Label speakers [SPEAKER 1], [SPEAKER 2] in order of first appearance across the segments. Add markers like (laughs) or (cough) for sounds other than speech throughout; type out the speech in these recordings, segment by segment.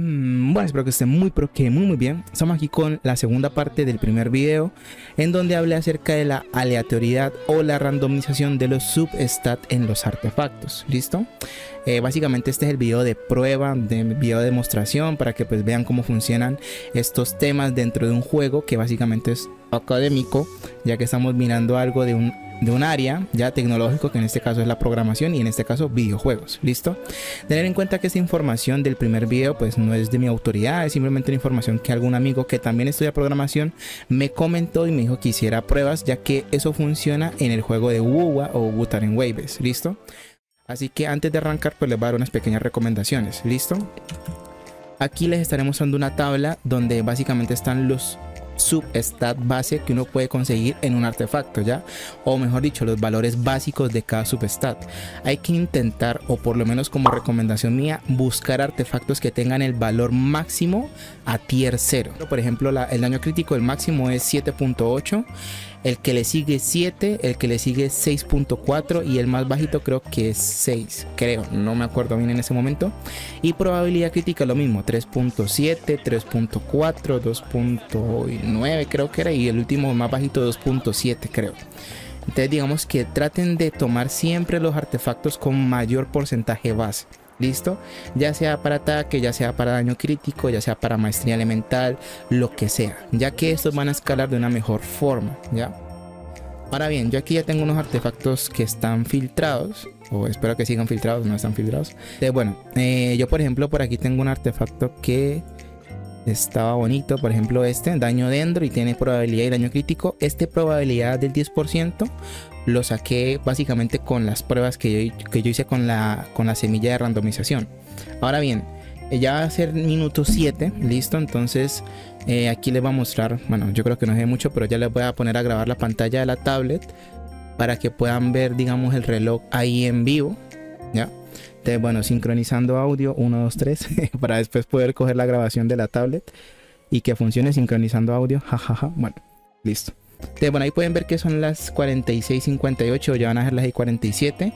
[SPEAKER 1] Mm, bueno, espero que estén muy, pero muy, muy bien. Estamos aquí con la segunda parte del primer video, en donde hablé acerca de la aleatoriedad o la randomización de los substat en los artefactos. ¿Listo? Eh, básicamente este es el video de prueba, de video de demostración, para que pues vean cómo funcionan estos temas dentro de un juego que básicamente es académico, ya que estamos mirando algo de un de un área ya tecnológico que en este caso es la programación y en este caso videojuegos listo tener en cuenta que esta información del primer video pues no es de mi autoridad es simplemente una información que algún amigo que también estudia programación me comentó y me dijo que hiciera pruebas ya que eso funciona en el juego de WUWA o Wutaren Waves listo así que antes de arrancar pues les voy a dar unas pequeñas recomendaciones listo aquí les estaremos dando una tabla donde básicamente están los substat base que uno puede conseguir en un artefacto, ¿ya? O mejor dicho, los valores básicos de cada substat. Hay que intentar, o por lo menos como recomendación mía, buscar artefactos que tengan el valor máximo a tier 0. Por ejemplo, el daño crítico, el máximo es 7.8 el que le sigue 7, el que le sigue 6.4 y el más bajito creo que es 6, creo, no me acuerdo bien en ese momento. Y probabilidad crítica lo mismo, 3.7, 3.4, 2.9 creo que era y el último más bajito 2.7 creo. Entonces digamos que traten de tomar siempre los artefactos con mayor porcentaje base. ¿Listo? Ya sea para ataque, ya sea para daño crítico, ya sea para maestría elemental, lo que sea. Ya que estos van a escalar de una mejor forma, ¿ya? Ahora bien, yo aquí ya tengo unos artefactos que están filtrados. O espero que sigan filtrados, no están filtrados. Eh, bueno, eh, yo por ejemplo por aquí tengo un artefacto que estaba bonito. Por ejemplo este, daño dentro y tiene probabilidad y daño crítico. Este probabilidad del 10% lo saqué básicamente con las pruebas que yo, que yo hice con la, con la semilla de randomización. Ahora bien, eh, ya va a ser minuto 7, listo. Entonces eh, aquí les voy a mostrar, bueno, yo creo que no sé mucho, pero ya les voy a poner a grabar la pantalla de la tablet para que puedan ver, digamos, el reloj ahí en vivo, ¿ya? Entonces, bueno, sincronizando audio 1, 2, 3, para después poder coger la grabación de la tablet y que funcione sincronizando audio, jajaja, bueno, listo bueno, ahí pueden ver que son las 46.58, ya van a ser las 47.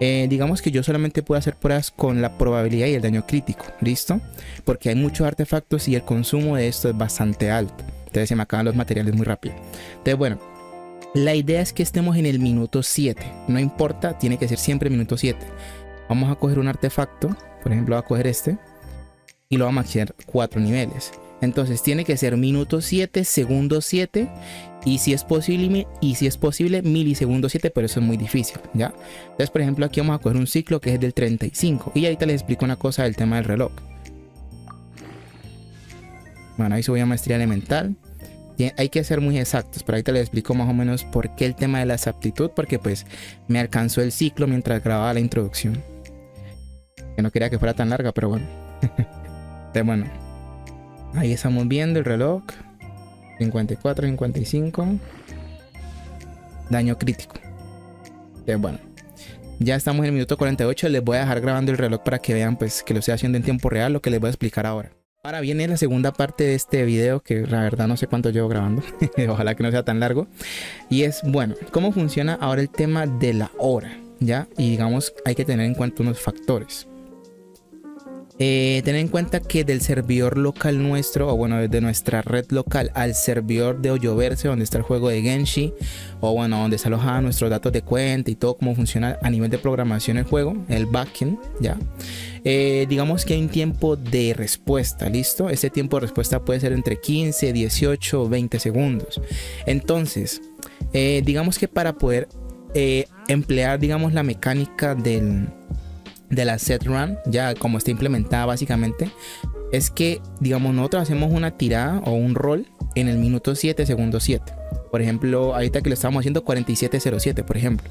[SPEAKER 1] Eh, digamos que yo solamente puedo hacer pruebas con la probabilidad y el daño crítico, ¿listo? Porque hay muchos artefactos y el consumo de esto es bastante alto. Entonces se me acaban los materiales muy rápido. Entonces, bueno, la idea es que estemos en el minuto 7. No importa, tiene que ser siempre minuto 7. Vamos a coger un artefacto, por ejemplo, voy a coger este y lo vamos a hacer 4 niveles. Entonces tiene que ser minuto 7, segundo 7 y si es posible, y si es posible milisegundo 7, pero eso es muy difícil, ¿ya? Entonces, por ejemplo, aquí vamos a coger un ciclo que es del 35 y ahorita les explico una cosa del tema del reloj. Bueno, ahí voy a maestría elemental. hay que ser muy exactos, pero ahorita les explico más o menos por qué el tema de la exactitud, porque pues me alcanzó el ciclo mientras grababa la introducción. Que no quería que fuera tan larga, pero bueno. (laughs) Bueno, ahí estamos viendo el reloj. 54, 55. Daño crítico. bueno. Ya estamos en el minuto 48. Les voy a dejar grabando el reloj para que vean pues que lo estoy haciendo en tiempo real, lo que les voy a explicar ahora. Ahora viene la segunda parte de este video, que la verdad no sé cuánto llevo grabando. (laughs) Ojalá que no sea tan largo. Y es, bueno, cómo funciona ahora el tema de la hora. ¿Ya? Y digamos, hay que tener en cuenta unos factores. Eh, ten en cuenta que del servidor local nuestro, o bueno, desde nuestra red local al servidor de Hoyoverse, donde está el juego de Genshi, o bueno, donde se alojan nuestros datos de cuenta y todo cómo funciona a nivel de programación el juego, el backend, ya. Eh, digamos que hay un tiempo de respuesta, ¿listo? Ese tiempo de respuesta puede ser entre 15, 18 o 20 segundos. Entonces, eh, digamos que para poder emplear, digamos, la mecánica del de la set run, ya como está implementada básicamente, es que, digamos, nosotros hacemos una tirada o un rol en el minuto 7, segundo 7. Por ejemplo, ahorita que lo estamos haciendo 4707, por ejemplo.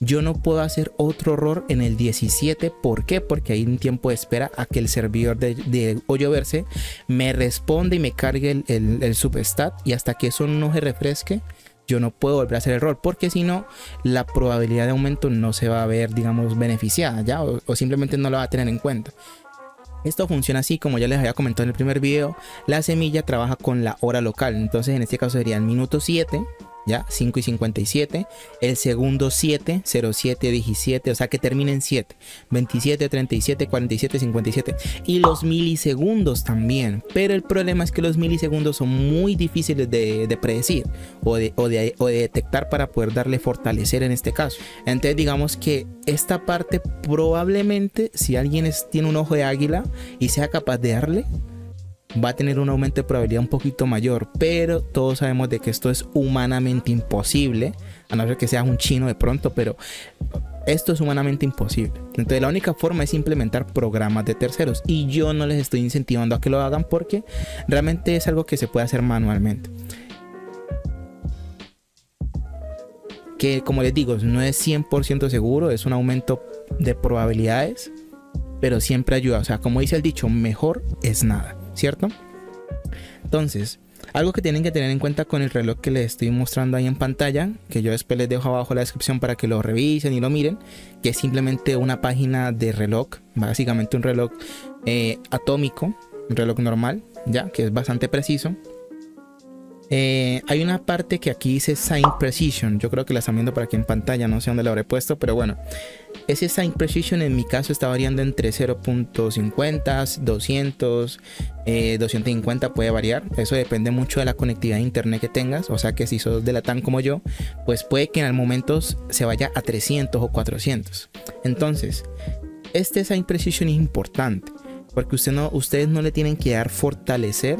[SPEAKER 1] Yo no puedo hacer otro rol en el 17. ¿Por qué? Porque hay un tiempo de espera a que el servidor de, de Hoyoverse me responda y me cargue el, el, el substat. Y hasta que eso no se refresque, yo no puedo volver a hacer el rol porque si no la probabilidad de aumento no se va a ver digamos beneficiada ya o, simplemente no la va a tener en cuenta. Esto funciona así como ya les había comentado en el primer video la semilla trabaja con la hora local. Entonces en este caso sería el minuto 7 ¿ya? 5 y 57. El segundo 7, 07, 17, o sea que termina en 7. 27, 37, 47, 57. Y los milisegundos también. Pero el problema es que los milisegundos son muy difíciles de, predecir o de, o de, detectar para poder darle fortalecer en este caso. Entonces digamos que esta parte probablemente si alguien tiene un ojo de águila y sea capaz de darle, va a tener un aumento de probabilidad un poquito mayor, pero todos sabemos de que esto es humanamente imposible, a no ser que seas un chino de pronto, pero esto es humanamente imposible. Entonces la única forma es implementar programas de terceros y yo no les estoy incentivando a que lo hagan porque realmente es algo que se puede hacer manualmente. Que como les digo, no es 100% seguro, es un aumento de probabilidades, pero siempre ayuda. O sea, como dice el dicho, mejor es nada. ¿Cierto? Entonces, algo que tienen que tener en cuenta con el reloj que les estoy mostrando ahí en pantalla, que yo después les dejo abajo la descripción para que lo revisen y lo miren, que es simplemente una página de reloj, básicamente un reloj eh, atómico, un reloj normal, ya, que es bastante preciso. Eh, hay una parte que aquí dice Sign Precision. Yo creo que la están viendo por aquí en pantalla. No sé dónde la habré puesto, pero bueno. Ese Sign Precision en mi caso está variando entre 0.50, 200, 250 puede variar. Eso depende mucho de la conectividad de internet que tengas. O sea que si sos de la TAN como yo, pues puede que en momentos se vaya a 300 o 400. Entonces, este Sign Precision es importante porque usted no, ustedes no le tienen que dar fortalecer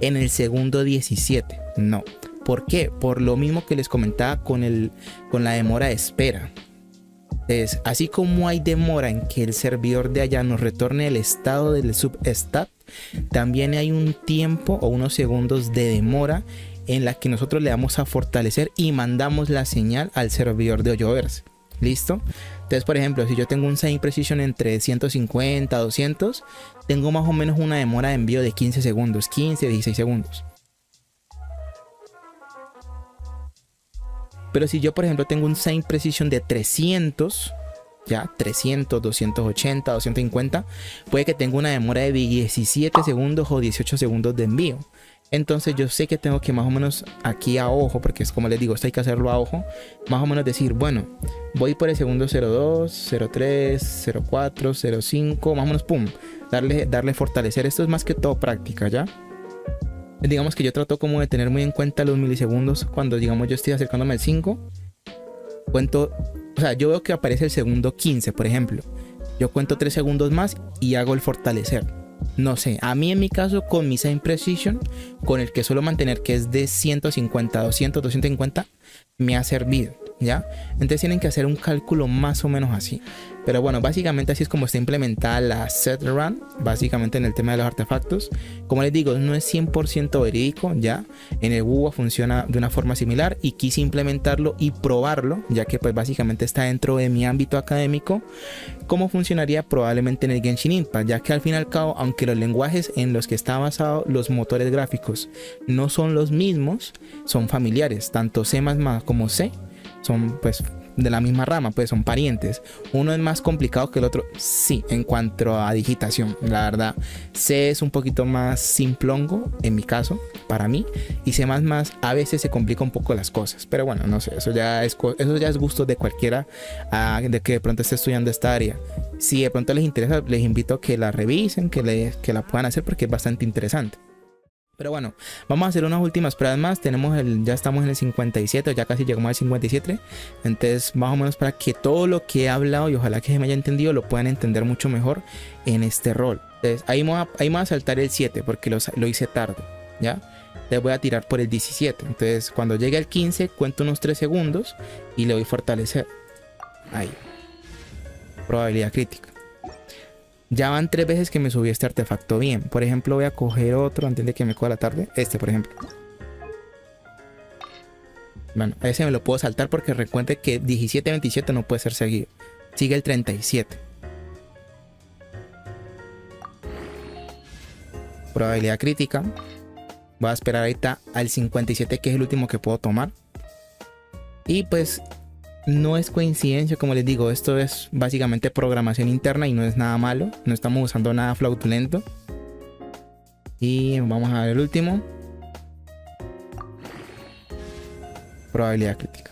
[SPEAKER 1] en el segundo 17. No. ¿Por qué? Por lo mismo que les comentaba con, el, con la demora de espera. Es, así como hay demora en que el servidor de allá nos retorne el estado del substat, también hay un tiempo o unos segundos de demora en la que nosotros le damos a fortalecer y mandamos la señal al servidor de Hoyoverse. ¿Listo? Entonces, por ejemplo, si yo tengo un Sign Precision entre 150 a 200, tengo más o menos una demora de envío de 15 segundos, 15, 16 segundos. Pero si yo, por ejemplo, tengo un Sign Precision de 300, ya 300, 280, 250, puede que tenga una demora de 17 segundos o 18 segundos de envío. Entonces yo sé que tengo que más o menos aquí a ojo, porque es como les digo, esto hay que hacerlo a ojo, más o menos decir, bueno, voy por el segundo 02, 03, 04, 05, más o menos, pum, darle, darle fortalecer. Esto es más que todo práctica, ¿ya? digamos que yo trato como de tener muy en cuenta los milisegundos cuando digamos yo estoy acercándome al 5 cuento o sea yo veo que aparece el segundo 15 por ejemplo yo cuento 3 segundos más y hago el fortalecer no sé a mí en mi caso con mi same precision con el que suelo mantener que es de 150 200 250 me ha servido Entonces tienen que hacer un cálculo más o menos así. Pero bueno, básicamente así es como está implementada la set run, básicamente en el tema de los artefactos. Como les digo, no es 100% verídico, ¿ya? En el Google funciona de una forma similar y quise implementarlo y probarlo, ya que pues básicamente está dentro de mi ámbito académico. ¿Cómo funcionaría? Probablemente en el Genshin Impact, ya que al fin y al cabo, aunque los lenguajes en los que está basado los motores gráficos no son los mismos, son familiares, tanto C++ como C son pues de la misma rama, pues son parientes. Uno es más complicado que el otro, sí, en cuanto a digitación. La verdad, C es un poquito más simplongo, en mi caso, para mí, y C a veces se complica un poco las cosas. Pero bueno, no sé, eso ya es, eso ya es gusto de cualquiera ah, de que de pronto esté estudiando esta área. Si de pronto les interesa, les invito a que la revisen, que, que la puedan hacer porque es bastante interesante. Pero bueno, vamos a hacer unas últimas pruebas más. Tenemos el, ya estamos en el 57, ya casi llegamos al 57. Entonces, más o menos para que todo lo que he hablado y ojalá que se me haya entendido, lo puedan entender mucho mejor en este rol. Entonces, ahí me voy a, ahí a saltar el 7 porque lo, lo hice tarde, ¿ya? Voy a tirar por el 17. Entonces, cuando llegue al 15, cuento unos 3 segundos y le voy a fortalecer. Ahí. Probabilidad crítica. Ya van tres veces que me subí este artefacto bien. Por ejemplo, voy a coger otro antes que me coja la tarde. Este, por ejemplo. Bueno, ese me lo puedo saltar porque recuerde que 17-27 no puede ser seguido. Sigue el 37. Probabilidad crítica. Voy a esperar ahorita al 57 que es el último que puedo tomar. Y pues no es coincidencia, como les digo, esto es básicamente programación interna y no es nada malo. No estamos usando nada flautulento. Y vamos a ver el último. probabilidad crítica.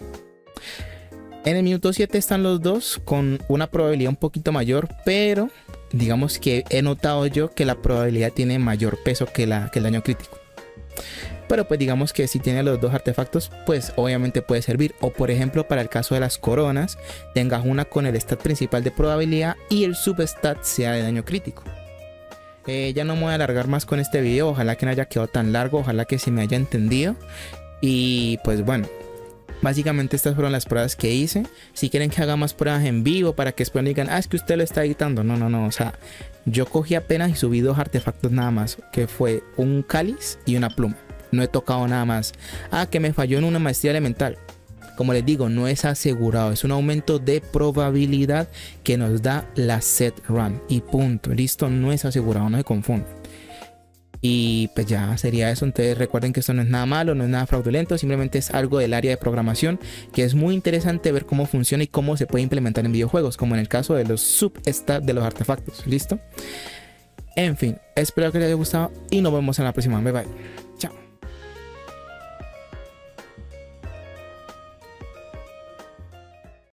[SPEAKER 1] En el minuto 7 están los dos con una probabilidad un poquito mayor, pero digamos que he notado yo que la probabilidad tiene mayor peso que, la, que el daño crítico. Pero pues digamos que si tiene los dos artefactos, pues obviamente puede servir. O por ejemplo, para el caso de las coronas, tengas una con el stat principal de probabilidad y el substat sea de daño crítico. Eh, ya no me voy a alargar más con este video, ojalá que no haya quedado tan largo, ojalá que se me haya entendido. Y pues bueno, Básicamente estas fueron las pruebas que hice. Si quieren que haga más pruebas en vivo para que después digan, ah, es que usted lo está editando. No, no, no. O sea, yo cogí apenas y subí dos artefactos nada más, que fue un cáliz y una pluma. No he tocado nada más. Ah, que me falló en una maestría elemental. Como les digo, no es asegurado, es un aumento de probabilidad que nos da la set run. Y punto, listo, no es asegurado, no se confunde. Y pues ya sería eso. Entonces recuerden que esto no es nada malo, no es nada fraudulento, simplemente es algo del área de programación que es muy interesante ver cómo funciona y cómo se puede implementar en videojuegos, como en el caso de los substats de los artefactos. ¿Listo? En fin, espero que les haya gustado y nos vemos en la próxima. Bye bye.